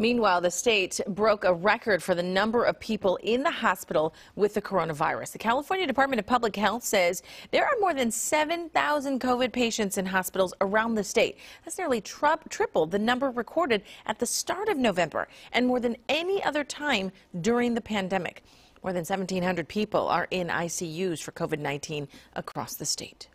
Meanwhile, the state broke a record for the number of people in the hospital with the coronavirus. The California Department of Public Health says there are more than 7,000 COVID patients in hospitals around the state. That's nearly tri triple the number recorded at the start of November and more than any other time during the pandemic. More than 1,700 people are in ICUs for COVID 19 across the state.